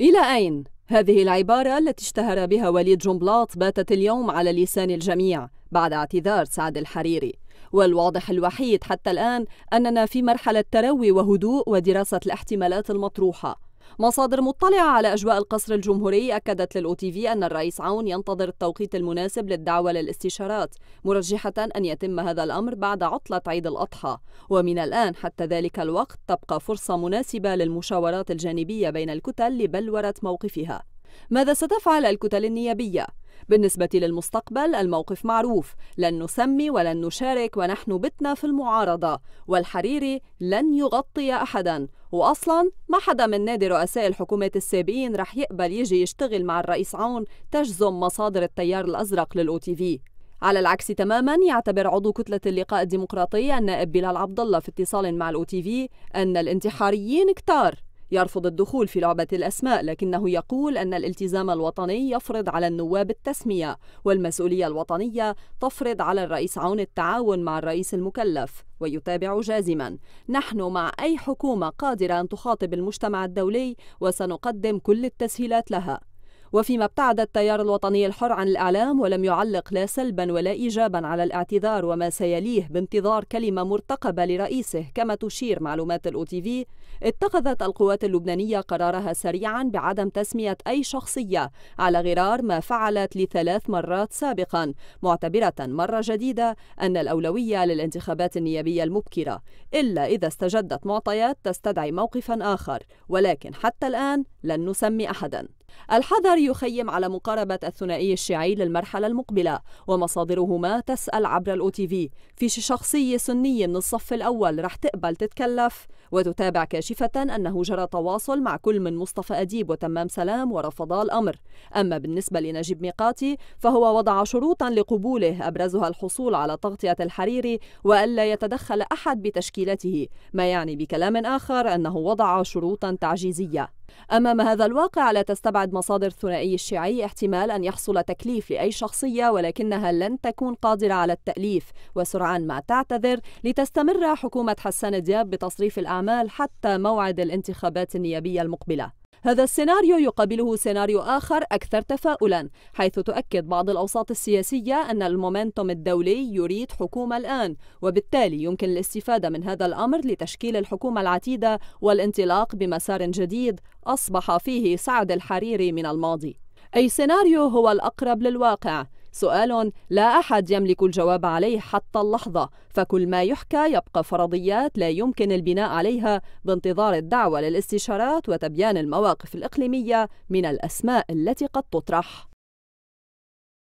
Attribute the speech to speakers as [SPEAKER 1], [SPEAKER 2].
[SPEAKER 1] إلى أين؟ هذه العبارة التي اشتهر بها وليد جنبلاط باتت اليوم على لسان الجميع بعد اعتذار سعد الحريري والواضح الوحيد حتى الآن أننا في مرحلة تروي وهدوء ودراسة الاحتمالات المطروحة مصادر مطلعة على أجواء القصر الجمهوري أكدت للأو تي في أن الرئيس عون ينتظر التوقيت المناسب للدعوة للاستشارات مرجحة أن يتم هذا الأمر بعد عطلة عيد الأضحى. ومن الآن حتى ذلك الوقت تبقى فرصة مناسبة للمشاورات الجانبية بين الكتل لبلورة موقفها. ماذا ستفعل الكتل النيابية؟ بالنسبة للمستقبل الموقف معروف. لن نسمي ولن نشارك ونحن بتنا في المعارضة والحريري لن يغطي أحدا. وأصلا ما حدا من نادي رؤساء الحكومات السابقين رح يقبل يجي يشتغل مع الرئيس عون تجزم مصادر التيار الأزرق لل OTV. على العكس تماما يعتبر عضو كتلة اللقاء الديمقراطي النائب بلال عبد الله في اتصال مع ال OTV أن الانتحاريين كتار. يرفض الدخول في لعبة الأسماء لكنه يقول أن الالتزام الوطني يفرض على النواب التسمية والمسؤولية الوطنية تفرض على الرئيس عون التعاون مع الرئيس المكلف ويتابع جازما. نحن مع أي حكومة قادرة أن تخاطب المجتمع الدولي وسنقدم كل التسهيلات لها. وفيما ابتعد التيار الوطني الحر عن الإعلام ولم يعلق لا سلبا ولا إيجابا على الاعتذار وما سيليه بانتظار كلمة مرتقبة لرئيسه كما تشير معلومات الأو تي في اتخذت القوات اللبنانية قرارها سريعا بعدم تسمية أي شخصية على غرار ما فعلت لثلاث مرات سابقا معتبرة مرة جديدة أن الأولوية للانتخابات النيابية المبكرة. إلا إذا استجدت معطيات تستدعي موقفا آخر ولكن حتى الآن لن نسمي أحدا. الحذر يخيم على مقاربة الثنائي الشيعي للمرحلة المقبلة ومصادرهما تسأل عبر الأو تي في. في شخصية سنية من الصف الأول رح تقبل تتكلف وتتابع كاشفة أنه جرى تواصل مع كل من مصطفى أديب وتمام سلام ورفضا الأمر. أما بالنسبة لنجيب ميقاتي فهو وضع شروطا لقبوله أبرزها الحصول على تغطية الحريري وألا يتدخل أحد بتشكيلته ما يعني بكلام آخر أنه وضع شروطا تعجيزية. أمام هذا الواقع لا تستبعد مصادر الثنائي الشيعي احتمال أن يحصل تكليف لأي شخصية ولكنها لن تكون قادرة على التأليف وسرعان ما تعتذر لتستمر حكومة حسان دياب بتصريف الأعمال حتى موعد الانتخابات النيابية المقبلة. هذا السيناريو يقابله سيناريو آخر أكثر تفاؤلا حيث تؤكد بعض الأوساط السياسية أن المومنتوم الدولي يريد حكومة الآن وبالتالي يمكن الاستفادة من هذا الأمر لتشكيل الحكومة العتيدة والانطلاق بمسار جديد أصبح فيه سعد الحريري من الماضي. أي سيناريو هو الأقرب للواقع. سؤال لا أحد يملك الجواب عليه حتى اللحظة فكل ما يحكى يبقى فرضيات لا يمكن البناء عليها بانتظار الدعوة للاستشارات وتبيان المواقف الإقليمية من الأسماء التي قد تطرح.